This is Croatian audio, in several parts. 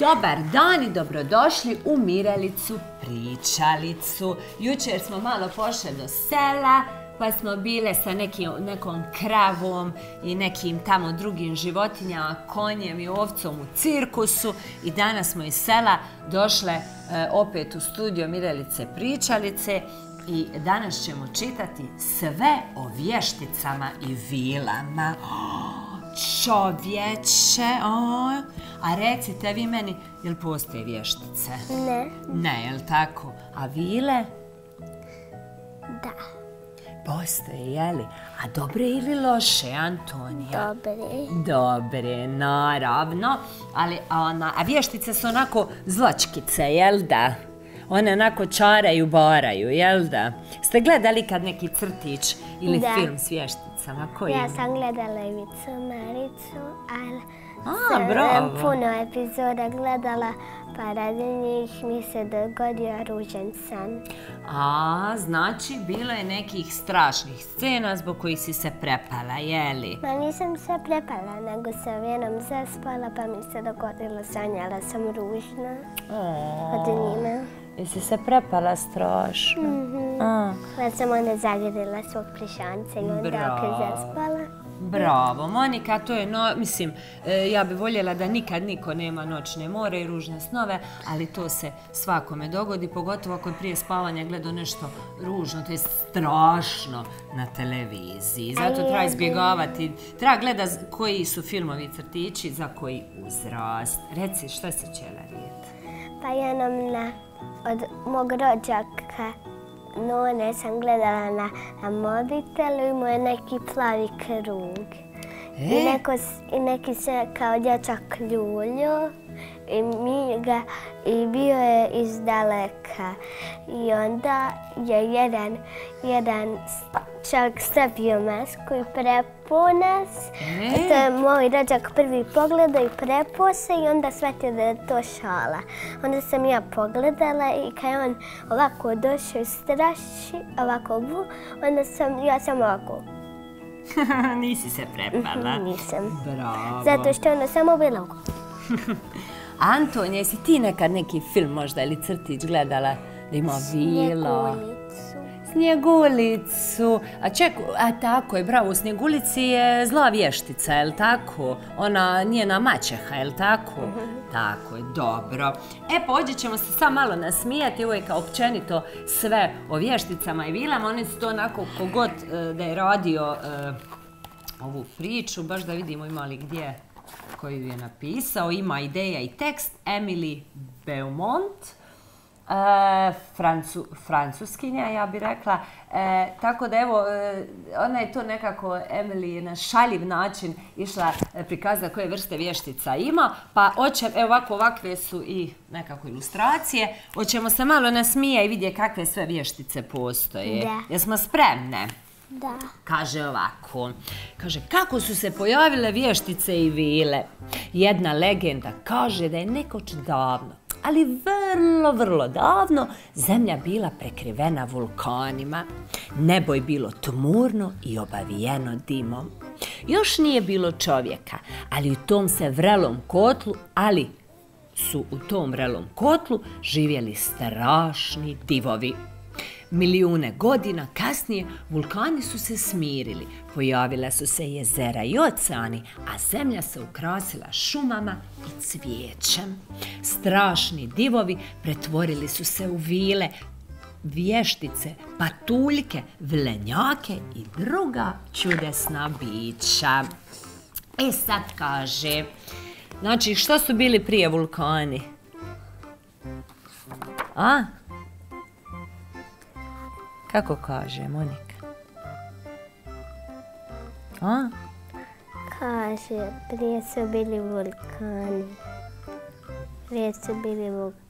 Dobar dan i dobrodošli u Mirelicu pričalicu. Jučer smo malo pošli do sela, pa smo bile sa nekom kravom i nekim tamo drugim životinjama, konjem i ovcom u cirkusu i danas smo iz sela došle e, opet u studio Mirelice pričalice i danas ćemo čitati sve o vješticama i vilama. Čovječe, a recite vi meni, jel postoje vještice? Ne. Ne, jel tako? A vile? Da. Postoje, jeli? A dobre ili loše, Antonija? Dobre. Dobre, naravno. Ali, ona, a vještice su onako zločkice, jel da? One onako čaraju, baraju, jel da? Ste gledali kad neki crtić ili film s vješticama? Koji ja sam gledala Ivicu Maricu, ali a, bravo. puno epizoda gledala, pa radi njih mi se dogodio ružan san. A, znači bilo je nekih strašnih scena zbog kojih si se prepala, jeli? Ma nisam se prepala, nego sam jednom zaspala pa mi se dogodilo, sanjala sam ružna od njima. Jesi se prepala strašno? Mhm. Sam onda zagrila svog prišanca i onda zaspala. Bravo, Monika, to je, no, mislim, e, ja bi voljela da nikad niko nema noćne more i ružne snove, ali to se svakome dogodi, pogotovo ako je prije spavanja gledao nešto ružno, to je strašno na televiziji. Zato treba izbjegavati, treba gledati koji su filmovi crtići za koji uzrast. Reci, šta si htjela vidjeti? Pa jednom na, od mog rođaka no, ne sam gledala na, na mobitelu, imao je neki plavi krug. I, e? neko, I neki se kao dječak ljuljo i mi ga, i bio je iz daleka. I onda je jedan, jedan čovjek stavio masku i prepo nas. E? To je moj rođak prvi pogledao i prepo se i onda shvatio da je to šala. Onda sam ja pogledala i kad je on ovako došao straši, ovako bu, onda sam, ja sam ovako Nisi se prepala? Nisam. Bravo. Zato što je ono samo bilo Antonija, jesi ti nekad neki film možda ili crtić gledala da ima vila? Snjegulicu. A ček, a tako je, bravo, u Snjegulici je zla vještica, je li tako? Ona njena maćeha, je li tako? Mhm. Tako je, dobro. E, pa ćemo se sad malo nasmijati, ovo je kao općenito sve o vješticama i vilama. Oni su to onako kogod e, da je radio e, ovu priču, baš da vidimo imali gdje koju je napisao. Ima ideja i tekst Emily Beaumont E, francuskinja, ja bih rekla. E, tako da evo, e, ona je to nekako, Emily, na šaljiv način išla prikazati koje vrste vještica ima. Pa evo ovako, ovakve su i nekako ilustracije. Hoćemo se malo nasmije i vidjeti kakve sve vještice postoje. Da. Jesmo spremne? Da. Kaže ovako, kaže kako su se pojavile vještice i vile. Jedna legenda kaže da je nekoć davno ali vrlo, vrlo davno zemlja bila prekrivena vulkanima. Nebo je bilo tmurno i obavijeno dimom. Još nije bilo čovjeka, ali u tom se vrelom kotlu, ali su u tom vrelom kotlu živjeli strašni divovi. Milijune godina kasnije vulkani su se smirili, pojavila su se jezera i oceani, a zemlja se ukrasila šumama i cvijećem. Strašni divovi pretvorili su se u vile, vještice, patuljke, vlenjake i druga čudesna bića. E sad kaže, znači što su bili prije vulkani? A? Kako kaže Monika? A? Kaže, prije su bili vulkani. Prije su bili vulkani.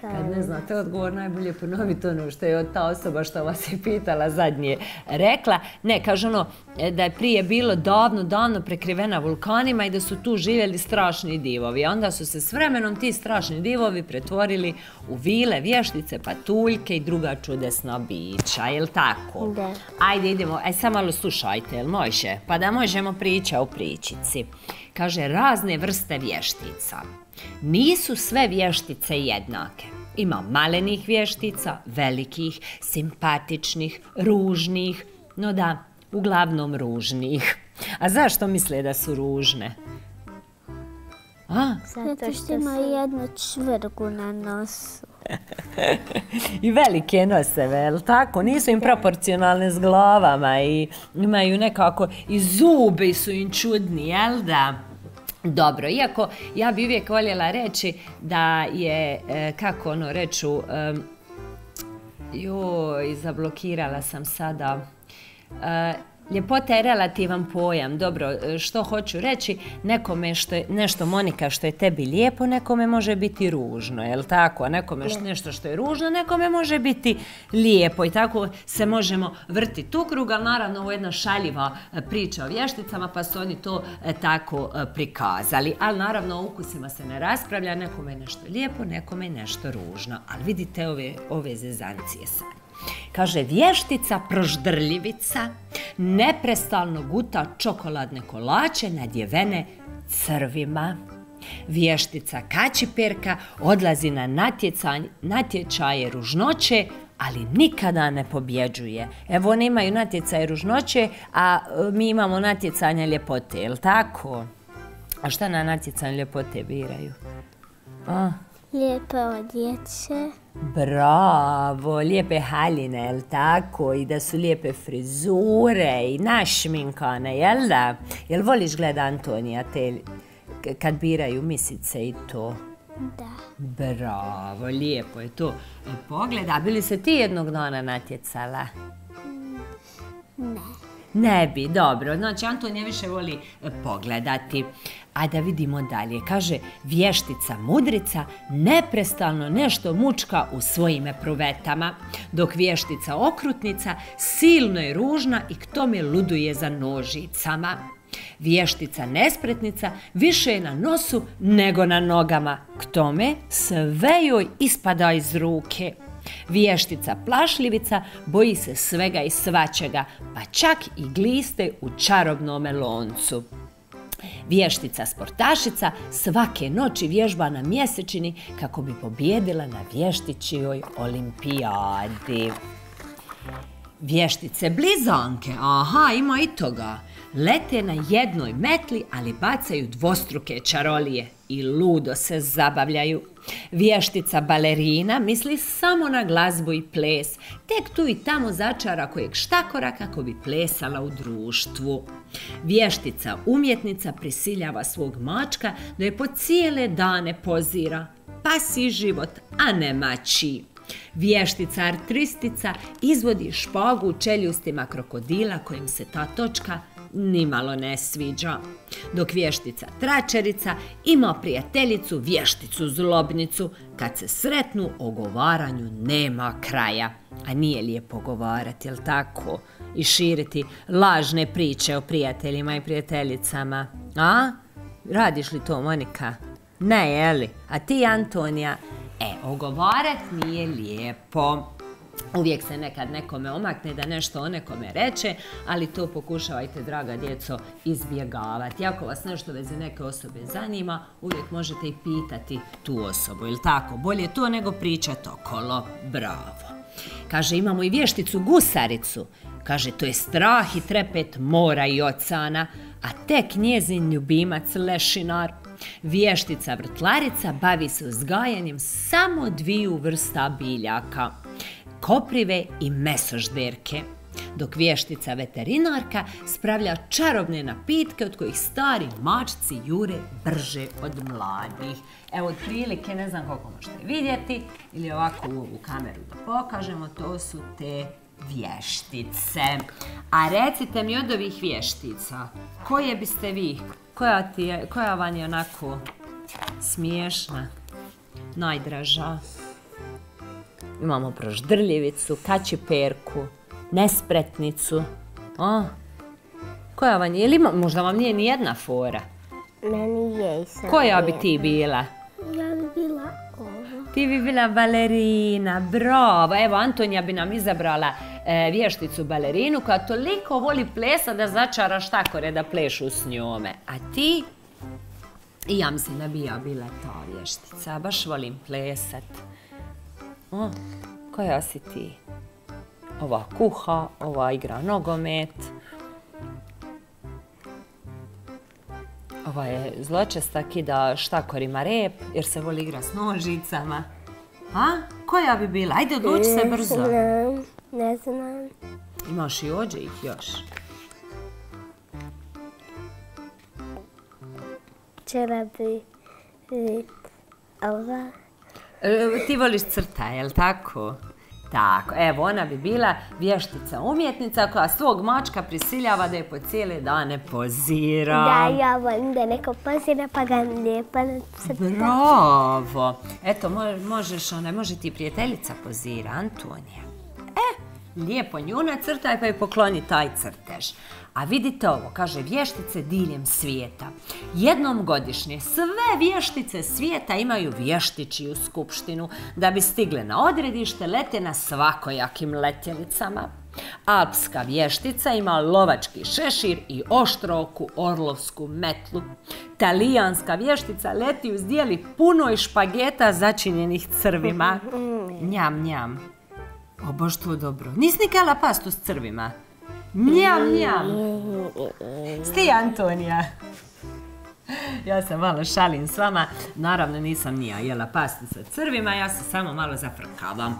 Kad ne znate odgovor, najbolje ponoviti ono što je ta osoba što vas je pitala zadnje rekla. Ne, kaže ono da je prije bilo davno, davno prekrivena vulkanima i da su tu živjeli strašni divovi. Onda su se s vremenom ti strašni divovi pretvorili u vile, vještice, patuljke i druga čudesna bića, jel tako? Da. Ajde, idemo, aj sad malo slušajte, jel može? Pa da možemo priča u pričici. Kaže, razne vrste vještica Nisu sve vještice jednake. Ima malenih vještica, velikih, simpatičnih, ružnih, no da, uglavnom ružnih. A zašto misle da su ružne? A? Zato što ima jednu čvrgu na nosu. I velike noseve, jel tako? Nisu im proporcionalne s glavama i imaju nekako i zubi su im čudni, jel da? Dobro, iako ja bi uvijek voljela reći da je, e, kako ono reču, joj, zablokirala sam sada, e, Ljepota je relativan pojam. Dobro, e, što hoću reći, nekome što je, nešto Monika što je tebi lijepo, nekome može biti ružno, jel tako? A nekome što, nešto što je ružno, nekome može biti lijepo i tako se možemo vrtiti u krug, ali naravno ovo je jedna šaljiva e, priča o vješticama pa su oni to e, tako prikazali. Ali naravno o ukusima se ne raspravlja, nekome je nešto lijepo, nekome je nešto ružno. Ali vidite ove, ove zezancije sad. Kaže, vještica proždrljivica neprestalno guta čokoladne kolače nadjevene crvima. Vještica kačiperka odlazi na natječaje ružnoće, ali nikada ne pobjeđuje. Evo, oni imaju natjecaje ružnoće, a e, mi imamo natjecanje ljepote, jel tako? A šta na natjecanje ljepote biraju? A? Lijepe odjeće. Bravo, lijepe haljine, jel tako? I da su lijepe frizure i našminkane, jel da? Jel voliš gleda Antonija te kad biraju misice i to? Da. Bravo, lijepo je to. I pogleda, a bili se ti jednog dana natjecala? Ne. Ne bi, dobro. Znači, Antonija više voli e, pogledati. A da vidimo dalje. Kaže, vještica mudrica neprestalno nešto mučka u svojim pruvetama, dok vještica okrutnica silno je ružna i k tome luduje za nožicama. Vještica nespretnica više je na nosu nego na nogama, k tome sve joj ispada iz ruke. Vještica plašljivica boji se svega i svačega, pa čak i gliste u čarobnome loncu. Vještica sportašica svake noći vježba na mjesečini kako bi pobjedila na vještićijoj olimpijadi. Vještice blizanke, aha, ima i toga. Lete na jednoj metli, ali bacaju dvostruke čarolije i ludo se zabavljaju. Vještica balerina misli samo na glazbu i ples, tek tu i tamo začara kojeg štakora kako bi plesala u društvu. Vještica umjetnica prisiljava svog mačka da je po cijele dane pozira. Pasi život, a ne mači. Vještica artristica izvodi špagu u čeljustima krokodila kojim se ta točka nimalo ne sviđa. Dok vještica tračerica ima prijateljicu vješticu zlobnicu, kad se sretnu ogovaranju nema kraja. A nije lijepo govarati, jel tako? I širiti lažne priče o prijateljima i prijateljicama. A? Radiš li to, Monika? Ne, jeli? A ti, Antonija? E, ogovarat nije lijepo. Uvijek se nekad nekome omakne da nešto o nekome reče, ali to pokušavajte, draga djeco, izbjegavati. Ako vas nešto veze neke osobe zanima, uvijek možete i pitati tu osobu, ili tako? Bolje to nego pričati okolo. Bravo. Kaže, imamo i vješticu gusaricu. Kaže, to je strah i trepet mora i oceana, a tek njezin ljubimac lešinar. Vještica vrtlarica bavi se uzgajanjem samo dviju vrsta biljaka koprive i mesožderke, dok vještica veterinarka spravlja čarobne napitke od kojih stari mačci jure brže od mladih. Evo, otprilike, ne znam koliko možete vidjeti, ili ovako u ovu kameru da pokažemo, to su te vještice. A recite mi od ovih vještica, koje biste vi, koja, ti je, koja vam je onako smiješna, najdraža? Imamo proždrljivicu, kačiperku, nespretnicu. A, koja vam je? Možda vam nije ni jedna fora? Meni je i Koja bi ti bila? Ja bi bila ova. Ti bi bila balerina, bravo. Evo, Antonija bi nam izabrala e, vješticu balerinu koja toliko voli plesa da začara štakore da plešu s njome. A ti? I ja mislim da bi ja bila ta vještica. Baš volim plesat. O, koja si ti? Ova kuha, ova igra nogomet. Ova je zločesta, kida štakorima rep, jer se voli igra s nožicama. A? Koja bi bila? Ajde, odluči se Ne brzo. znam, ne znam. Imaš i ođe ih još. Čerapi, i ova. E, ti voliš crta, jel tako? Tako, evo ona bi bila vještica umjetnica koja svog mačka prisiljava da je po cijele dane pozira. Da, ja volim da neko pozira pa ga lijepo nacrta. Bravo! Eto, mo- možeš, ona, može ti prijateljica pozira, Antonija. Lijepo nju nacrtaj pa joj pokloni taj crtež. A vidite ovo, kaže vještice diljem svijeta. Jednom godišnje sve vještice svijeta imaju vještičiju skupštinu. Da bi stigle na odredište, lete na svakojakim letjelicama. Alpska vještica ima lovački šešir i oštroku orlovsku metlu. Talijanska vještica leti uz dijeli punoj špageta začinjenih crvima. Njam, njam. O, baš to dobro. Nisi nikala pastu s crvima? Njam, njam. Sti, Antonija. Ja se malo šalim s vama. Naravno nisam nija jela pastu sa crvima, ja se samo malo zafrkavam.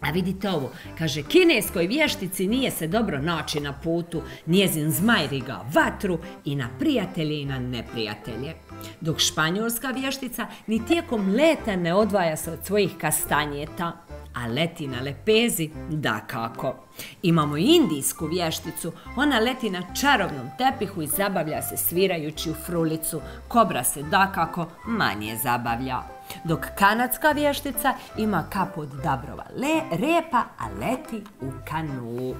A vidite ovo, kaže, kineskoj vještici nije se dobro naći na putu, njezin zmaj riga vatru i na prijatelje i na neprijatelje. Dok španjolska vještica ni tijekom leta ne odvaja se od svojih kastanjeta, a leti na lepezi, da kako. Imamo indijsku vješticu, ona leti na čarobnom tepihu i zabavlja se svirajući u frulicu, kobra se dakako manje zabavlja. Dok kanadska vještica ima kapu od dabrova le, repa, a leti u kanu.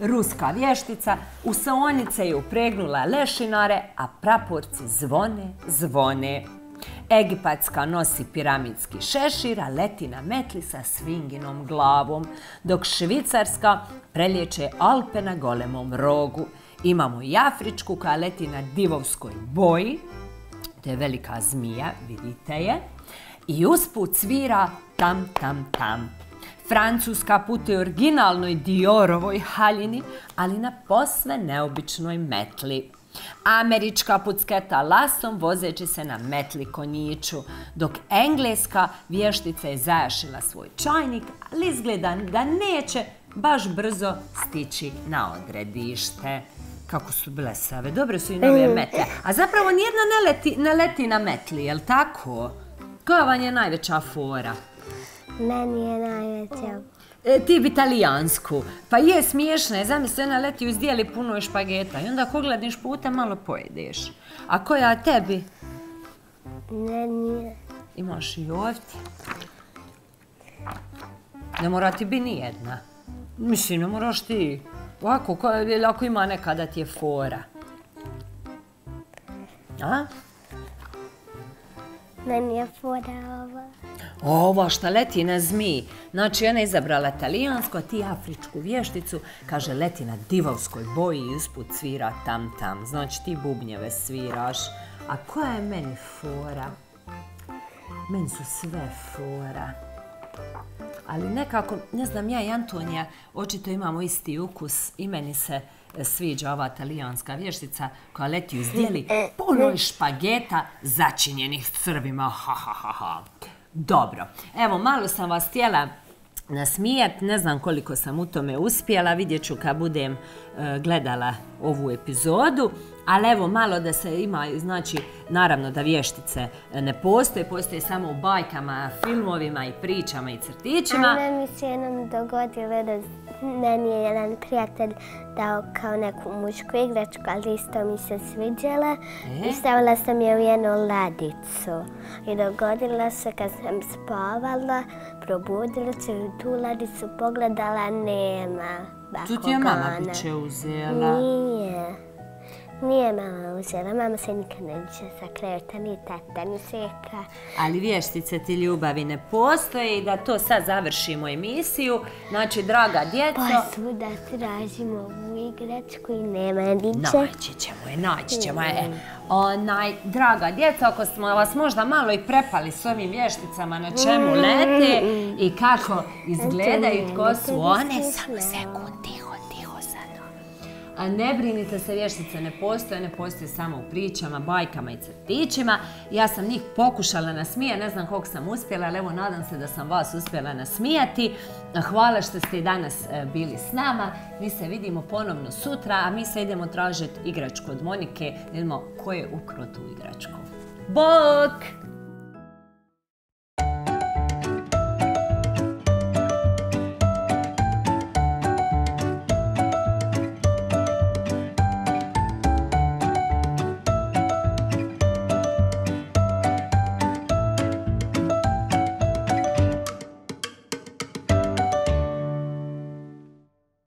Ruska vještica u saonice je upregnula lešinare, a praporci zvone, zvone. Egipatska nosi piramidski šešir, a leti na metli sa svinginom glavom, dok švicarska prelječe Alpe na golemom rogu. Imamo i afričku koja leti na divovskoj boji, to je velika zmija, vidite je, i usput svira tam, tam, tam. Francuska putuje originalnoj Diorovoj haljini, ali na posve neobičnoj metli. Američka pucketa lasom vozeći se na metli konjiću, dok engleska vještica je zajašila svoj čajnik, ali izgleda da neće baš brzo stići na odredište. Kako su blesave, dobre su i nove metle. A zapravo nijedna ne leti, ne leti na metli, jel tako? Koja vam je najveća fora? Meni je najveća. E, ti bi italijansku. Pa je smiješna je, zamisli ona leti uz dijeli puno špageta i onda ako gledniš puta malo pojedeš. A koja tebi? Meni je. Imaš i ovdje. Ne mora ti bi nijedna. Mislim, ne moraš ti. Ovako, ili ako ima neka da ti je fora. A? Meni je fora ova. Ova šta leti na zmiji. Znači, ona je izabrala talijansku, a ti afričku vješticu. Kaže, leti na divovskoj boji i usput svira tam tam. Znači, ti bubnjeve sviraš. A koja je meni fora? Meni su sve fora. Ali nekako, ne znam, ja i Antonija očito imamo isti ukus. I meni se e, sviđa ova talijanska vještica koja leti uz dijeli puno špageta začinjenih crvima. Ha, ha, ha, ha. Dobro, evo malo sam vas htjela nasmijat, ne znam koliko sam u tome uspjela, vidjet ću kad budem e, gledala ovu epizodu, ali evo malo da se ima, znači naravno da vještice ne postoje, postoje samo u bajkama, filmovima i pričama i crtićima. A meni se jednom dogodilo da meni je jedan prijatelj dao kao neku mušku igračku, ali isto mi se sviđala. E? I stavila sam je u jednu ladicu. I dogodilo se kad sam spavala, probudila se i tu ladicu pogledala, nema Tu ti je mama biće uzela. Nije. Nije mama uzela, mama se nikad ne diže sa kreveta, ni teta, ni seka. Ali vještice ti ljubavi ne postoje i da to sad završimo emisiju. Znači, draga djeco... Pa svuda tražimo ovu igračku i nema diče. Naći ćemo je, naći ćemo je. Onaj, draga djeca, ako smo vas možda malo i prepali s ovim vješticama na čemu lete i kako izgledaju, tko su one, samo sekund, ne brinite se, vještice ne postoje, ne postoje samo u pričama, bajkama i crtićima. Ja sam njih pokušala nasmijati, ne znam koliko sam uspjela, ali evo nadam se da sam vas uspjela nasmijati. Hvala što ste i danas e, bili s nama. Mi se vidimo ponovno sutra, a mi se idemo tražiti igračku od Monike. Vidimo ko je ukro tu igračku. Bok!